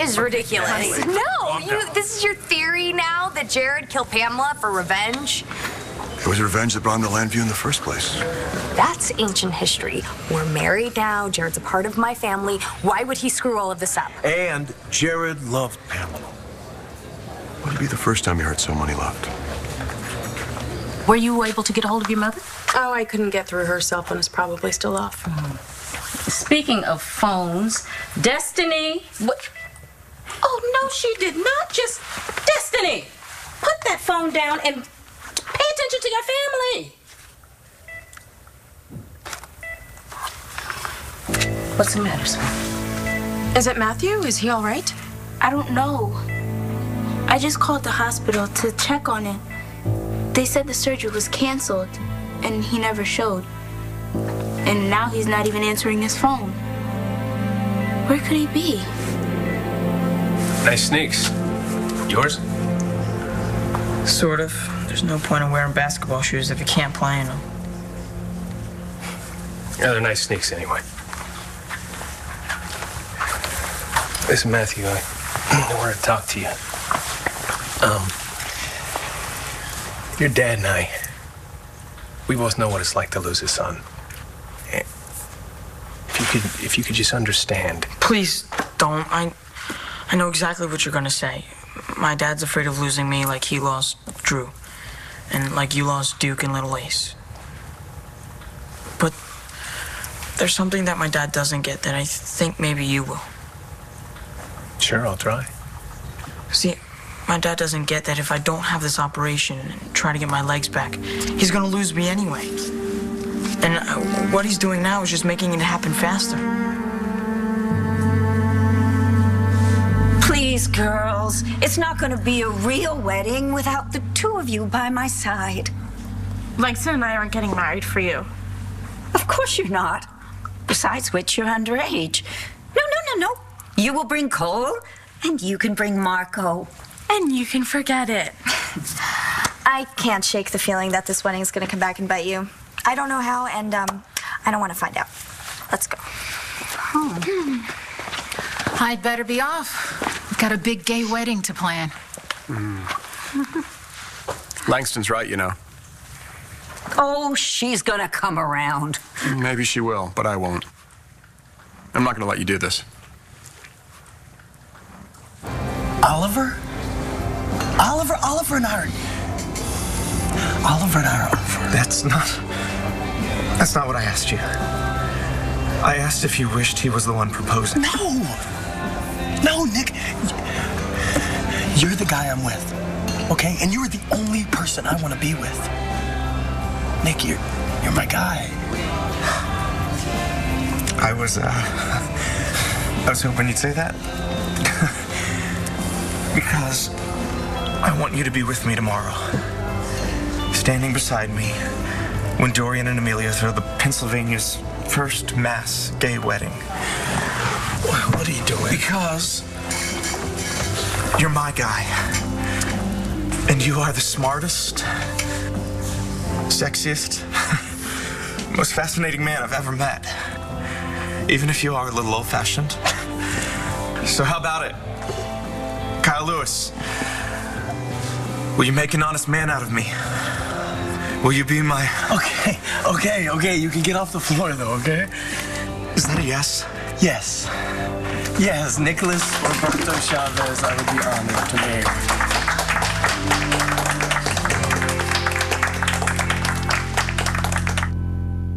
is ridiculous. No, you. This is your theory now that Jared killed Pamela for revenge. It was revenge that brought him to Llanview in the first place. That's ancient history. We're married now. Jared's a part of my family. Why would he screw all of this up? And Jared loved Pamela. Would it be the first time you heard someone he loved? Were you able to get a hold of your mother? Oh, I couldn't get through her cell phone. is probably still off. Hmm. Speaking of phones, Destiny. What? Oh, no, she did not just. Destiny! Put that phone down and pay attention to your family. What's the matter, son? Is it Matthew? Is he all right? I don't know. I just called the hospital to check on it. They said the surgery was canceled, and he never showed. And now he's not even answering his phone. Where could he be? Nice sneaks. Yours? Sort of. There's no point in wearing basketball shoes if you can't play in them. Yeah, they're nice sneaks anyway. Listen, Matthew, I, I want to talk to you. Um, your dad and I, we both know what it's like to lose a son. If you could, if you could just understand. Please don't. I, I know exactly what you're gonna say. My dad's afraid of losing me like he lost Drew, and like you lost Duke and Little Ace. But there's something that my dad doesn't get that I think maybe you will. Sure, I'll try. See, my dad doesn't get that if I don't have this operation and try to get my legs back, he's gonna lose me anyway. And uh, what he's doing now is just making it happen faster. Please, girls, it's not going to be a real wedding without the two of you by my side. Langston and I aren't getting married for you. Of course you're not. Besides which, you're underage. No, no, no, no. You will bring Cole, and you can bring Markko. And you can forget it. I can't shake the feeling that this wedding is going to come back and bite you. I don't know how, and um, I don't want to find out. Let's go. I'd better be off. We've got a big gay wedding to plan. Mm. Langston's right, you know. Oh, she's going to come around. Maybe she will, but I won't. I'm not going to let you do this. Oliver? Oliver, Oliver and I are. Oliver and I are over. That's not. That's not what I asked you. I asked if you wished he was the one proposing. No! No, Nick. You're the guy I'm with. Okay? And you're the only person I want to be with. Nick, you're, you're my guy. I was, uh. I was hoping you'd say that. because I want you to be with me tomorrow. Standing beside me when Dorian and Amelia throw the Pennsylvania's first mass gay wedding. What are you doing? Because you're my guy. And you are the smartest, sexiest, most fascinating man I've ever met. Even if you are a little old fashioned. So, how about it? Kyle Lewis, will you make an honest man out of me? Will you be my. Okay, okay, okay. You can get off the floor, though, okay? Is that a yes? Yes. Yes, Nicholas Roberto Chavez, I would be honored to marry.